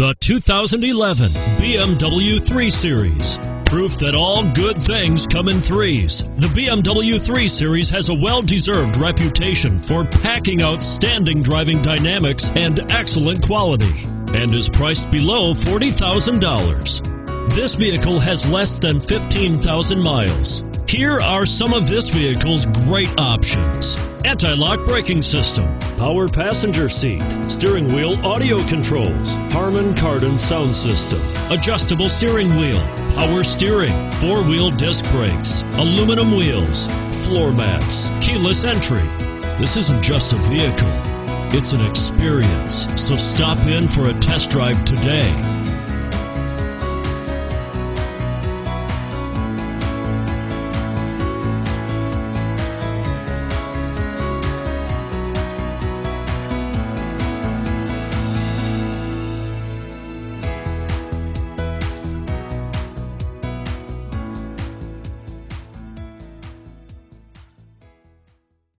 The 2011 BMW 3 Series. Proof that all good things come in threes. The BMW 3 Series has a well deserved reputation for packing outstanding driving dynamics and excellent quality and is priced below $40,000. This vehicle has less than 15,000 miles. Here are some of this vehicle's great options anti-lock braking system, power passenger seat, steering wheel audio controls, Harman Kardon sound system, adjustable steering wheel, power steering, four-wheel disc brakes, aluminum wheels, floor mats, keyless entry. This isn't just a vehicle, it's an experience. So stop in for a test drive today.